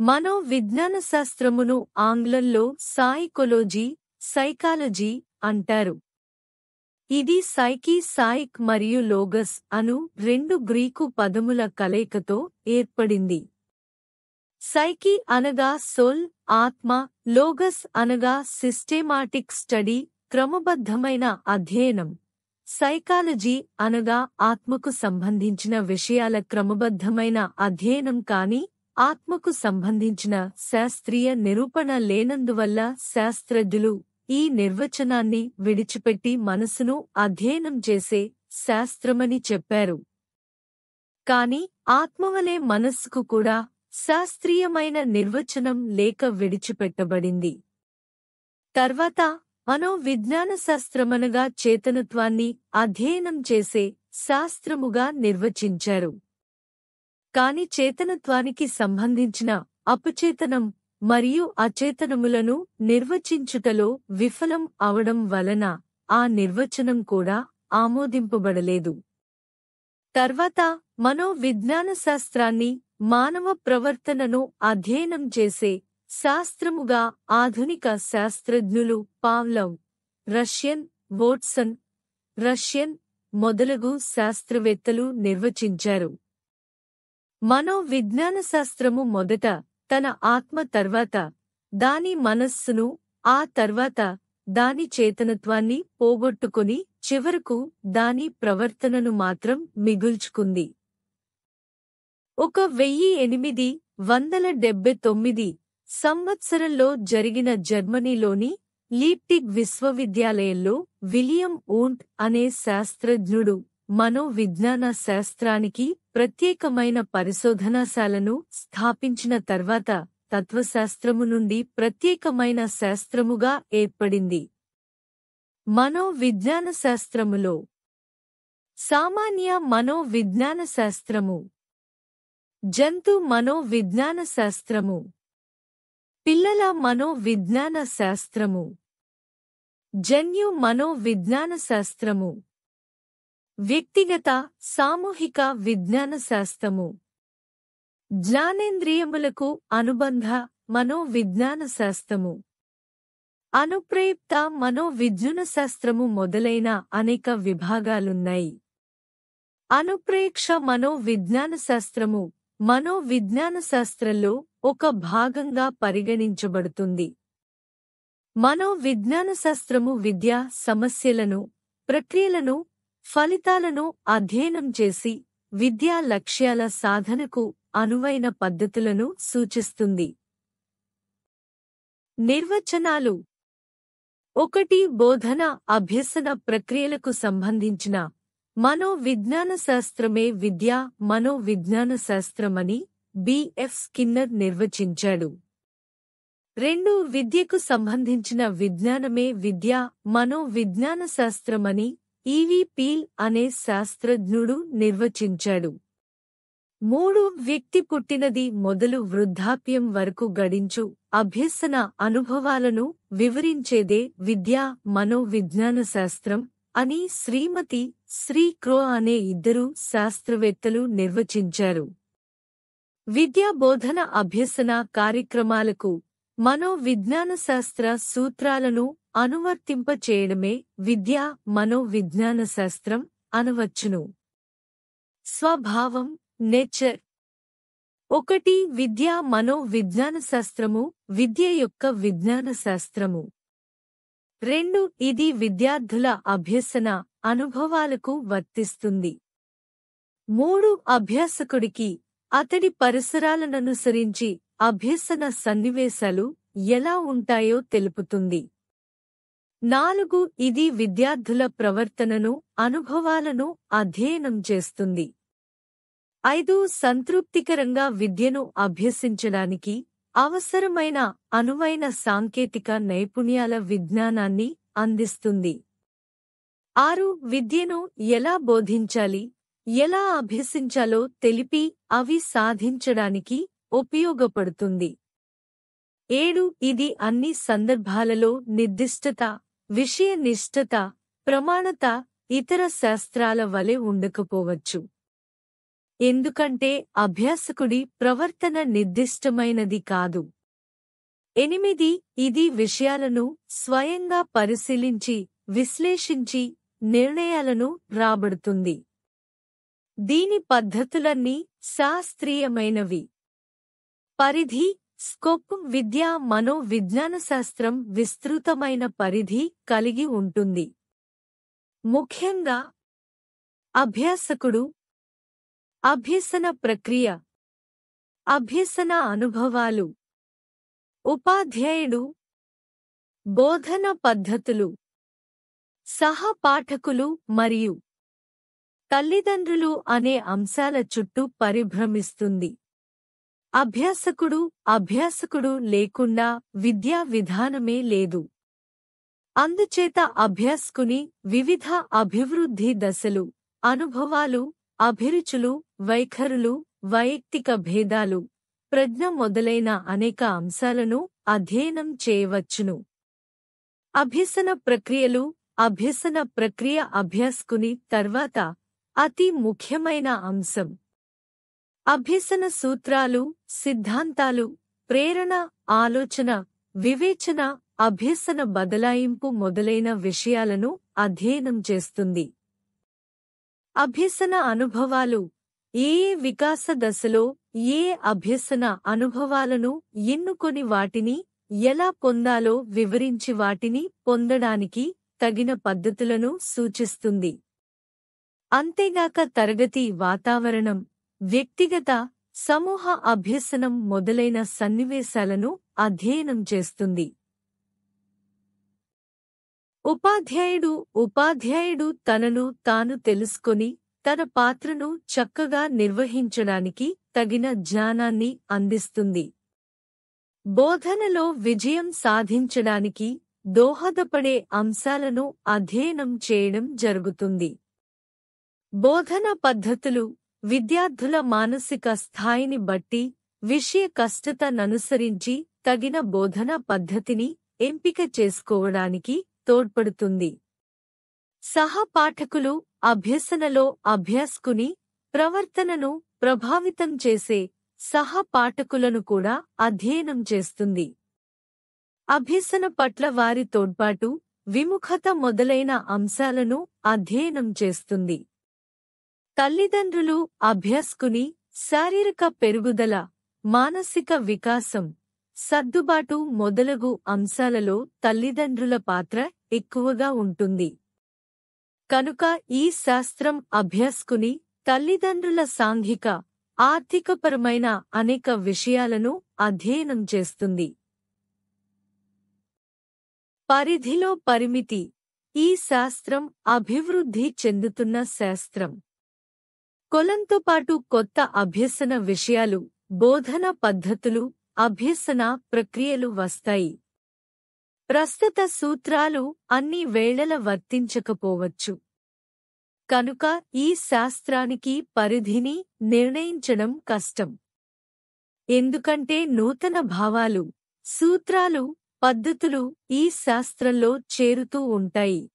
మనో విజ్ఞాన శాస్త్రమును ఆంగ్లంలో సాయికొలోజీ సైకాలజీ అంటారు. ఇది సైకి సాయిక్ మరియు లోగస్ అను రెండు గ్రీకు పదముల కలయికతో ఏర్పడింది. సైకి అనగా సోల్ ఆత్మ లోగస్ అనగా సిస్టేమాటిక్ స్టడీ క్రమబద్ధమైన అధ్యయనం. సైకాలజీ అనగా ఆత్మకు సంబంధించిన విషయాల క్రమబద్ధమైన అధ్యయనం కానీ ఆత్మకు సంబంధించిన శాస్త్రీయ నిరూపణ లేనందువల్ల శాస్త్రజ్ఞులు ఈ నిర్వచనాన్ని విడిచిపెట్టి మనసును అధ్యయనం చేసే శాస్త్రమని చెప్పారు. కాని ఆత్మవలే మనస్సుకు కూడా శాస్త్రీయమైన నిర్వచనం లేక విడిచిపెట్టబడింది. తర్వాత మనోవిజ్ఞాన శాస్త్రమనగా చేతనత్వాన్ని అధ్యయనం చేసే శాస్త్రముగా నిర్వచించారు. కాని చేతనత్వానికి సంబంధించిన అపచేతనం మరియు అచేతనములను నిర్వచించుటలో విఫలం అవడం వలన ఆ నిర్వచనం కూడా ఆమోదింపబడలేదు. తర్వాత మనోవిజ్ఞాన శాస్త్రాన్ని మానవ ప్రవర్తనను అధ్యయనం చేసే శాస్త్రముగా ఆధునిక శాస్త్రజ్ఞులు పావ్లవ్ రష్యన్ వోట్సన్ రష్యన్ మొదలగు శాస్త్రవేత్తలు నిర్వచించారు. మనోవిజ్ఞాన శాస్త్రము మొదట తన ఆత్మ తర్వాత దాని మనస్సును ఆ తర్వాత దాని చేతనత్వాన్ని పోగొట్టుకుని చివరకు దాని ప్రవర్తనను మాత్రం మిగుల్చుకుంది. ఒక వెయ్యి ఎనిమిది వందల డెబ్బై తొమ్మిది సంవత్సరంలో జరిగిన జర్మనీలోని లీప్టిక్ విశ్వవిద్యాలయంలో విలియం ఊంట్ అనే శాస్త్రజ్ఞుడు మనోవిజ్ఞాన శాస్త్రానికి ప్రత్యేకమైన పరిశోధనాశాలను స్థాపించిన తర్వాత తత్వశాస్త్రము నుండి ప్రత్యేకమైన శాస్త్రముగా ఏర్పడింది. మనోవిజ్ఞాన శాస్త్రములో సామాన్య మనోవిజ్ఞాన శాస్త్రము జంతు మనోవిజ్ఞాన శాస్త్రము పిల్లల మనోవిజ్ఞాన శాస్త్రము జన్యు మనోవిజ్ఞాన శాస్త్రము వ్యక్తిగత సామూహిక విజ్ఞాన శాస్త్రము. జ్ఞానేంద్రియములకు అనుబంధ మనోవిజ్ఞాన శాస్త్రము. అనుప్రయుక్త మనోవిద్యున శాస్త్రము మొదలైన అనేక విభాగాలున్నాయి. అనుప్రేక్ష మనోవిజ్ఞాన శాస్త్రము మనోవిజ్ఞాన శాస్త్రంలో ఒక భాగంగా పరిగణించబడుతుంది. మనోవిజ్ఞాన శాస్త్రము విద్యా సమస్యలను ప్రక్రియలను ఫలితాలను అధ్యయనం చేసి విద్యా లక్ష్యాల సాధనకు అనువైన పద్ధతులను సూచిస్తుంది. నిర్వచనాలు. ఒకటి బోధన అభ్యసన ప్రక్రియలకు సంబంధించిన మనోవిజ్ఞాన శాస్త్రమే విద్యా మనోవిజ్ఞాన శాస్త్రమని బిఎఫ్ స్కిన్నర్ నిర్వచించాడు. రెండు విద్యకు సంబంధించిన విజ్ఞానమే విద్యా మనోవిజ్ఞాన శాస్త్రమని ఈవీ పీల్ అనే శాస్త్రజ్ఞుడు నిర్వచించాడు. మూడు వ్యక్తి పుట్టినది మొదలు వృద్ధాప్యం వరకు గడించు అభ్యసన అనుభవాలను వివరించేదే విద్యా మనోవిజ్ఞాన శాస్త్రం అని శ్రీమతి శ్రీ క్రో అనే ఇద్దరు శాస్త్రవేత్తలు నిర్వచించారు. విద్యా బోధన అభ్యసన కార్యక్రమాలకు మనోవిజ్ఞాన శాస్త్ర సూత్రాలను అనువర్తింపచేయడమే విద్యా మనోవిజ్ఞాన శాస్త్రం అనవచ్చును. స్వభావం నేచర్. ఒకటి విద్యా మనోవిజ్ఞాన శాస్త్రము విద్య యొక్క విజ్ఞాన శాస్త్రము రెండు ఇది విద్యార్థుల అభ్యసన అనుభవాలకు వర్తిస్తుంది. మూడు అభ్యాసకుడికి అతడి పరిసరాలననుసరించి అభ్యసన సన్నివేశాలు ఎలా ఉంటాయో తెలుపుతుంది. నాలుగు ఇది విద్యార్థుల ప్రవర్తనను అనుభవాలను అధ్యయనం చేస్తుంది. ఐదు సంతృప్తికరంగా విద్యను అభ్యసించడానికి అవసరమైన అనువైన సాంకేతిక నైపుణ్యాల విజ్ఞానాన్ని అందిస్తుంది. ఆరు విద్యను ఎలా బోధించాలి ఎలా అభ్యసించాలో తెలిపి అవి సాధించడానికి ఉపయోగపడుతుంది. ఏడు ఇది అన్ని సందర్భాలలో నిర్దిష్టత విషయనిష్టత ప్రమాణత ఇతర శాస్త్రాల వలె ఉండకపోవచ్చు. ఎందుకంటే అభ్యాసకుడి ప్రవర్తన నిర్దిష్టమైనది కాదు. ఎనిమిది ఇది విషయాలను స్వయంగా పరిశీలించి విశ్లేషించి నిర్ణయాలను రాబడుతుంది. దీని పద్ధతులన్నీ శాస్త్రీయమైనవి. పరిధి స్కోప్ విద్యా మనోవిజ్ఞానశాస్త్రం విస్తృతమైన పరిధి కలిగి ఉంటుంది. ముఖ్యంగా అభ్యాసకుడు అభ్యసన ప్రక్రియ అభ్యసన అనుభవాలు ఉపాధ్యాయుడు బోధన పద్ధతులు సహపాఠకులు మరియు తల్లిదండ్రులు అనే అంశాల చుట్టూ పరిభ్రమిస్తుంది. అభ్యాసకుడు అభ్యాసకుడు లేకుండా విద్యా విధానమే లేదు. అందుచేత అభ్యాసకుని వివిధ అభివృద్ధి దశలు అనుభవాలు అభిరుచులు వైఖరులు వైయక్తిక భేదాలు ప్రజ్ఞ మొదలైన అనేక అంశాలను అధ్యయనం చేయవచ్చును. అభ్యసన ప్రక్రియలు అభ్యసన ప్రక్రియ అభ్యాసకుని తర్వాత అతి ముఖ్యమైన అంశం. అభ్యసన సూత్రాలు సిద్ధాంతాలు ప్రేరణ ఆలోచన వివేచన అభ్యసన బదలాయింపు మొదలైన విషయాలను అధ్యయనం చేస్తుంది. అభ్యసన అనుభవాలు ఏ వికాస దశలో ఏ అభ్యసన అనుభవాలను ఎన్నుకొని వాటిని ఎలా పొందాలో వివరించి వాటిని పొందడానికి తగిన పద్ధతులను సూచిస్తుంది. అంతేగాక తరగతి వాతావరణం వ్యక్తిగత సమూహ అభ్యసనం మొదలైన సన్నివేశాలను అధ్యయనం చేస్తుంది. ఉపాధ్యాయుడు ఉపాధ్యాయుడు తనను తాను తెలుసుకొని తన పాత్రను చక్కగా నిర్వహించడానికి తగిన జ్ఞానాన్ని అందిస్తుంది. బోధనలో విజయం సాధించడానికి దోహదపడే అంశాలను అధ్యయనం చేయడం జరుగుతుంది. బోధన పద్ధతులు విద్యార్థుల మానసిక స్థాయిని బట్టి విషయ కష్టతననుసరించి తగిన బోధనా పద్ధతిని ఎంపిక చేసుకోవడానికి తోడ్పడుతుంది. సహపాఠకులు అభ్యసనలో అభ్యాస్కుని ప్రవర్తనను ప్రభావితం చేసే సహపాఠకులను కూడా అధ్యయనం చేస్తుంది. అభ్యసన పట్ల వారి తోడ్పాటు విముఖత మొదలైన అంశాలను అధ్యయనం చేస్తుంది. తల్లిదండ్రులు అభ్యస్కుని శారీరక పెరుగుదల మానసిక వికాసం సర్దుబాటు మొదలగు అంశాలలో తల్లిదండ్రుల పాత్ర ఎక్కువగా ఉంటుంది. కనుక ఈ శాస్త్రం అభ్యస్కుని తల్లిదండ్రుల సాంఘిక ఆర్థికపరమైన అనేక విషయాలను అధ్యయనం చేస్తుంది. పరిధిలో పరిమితి. ఈ శాస్త్రం అభివృద్ధి చెందుతున్న శాస్త్రం. కొలంతో పాటు కొత్త అభ్యసన విషయాలు బోధన పద్ధతులు అభ్యసన ప్రక్రియలు వస్తాయి. ప్రస్తుత సూత్రాలు అన్ని వేళల వర్తించకపోవచ్చు. కనుక ఈ శాస్త్రానికి పరిధిని నిర్ణయించడం కష్టం. ఎందుకంటే నూతన భావాలు సూత్రాలు పద్ధతులు ఈ శాస్త్రంలో చేరుతూ ఉంటాయి.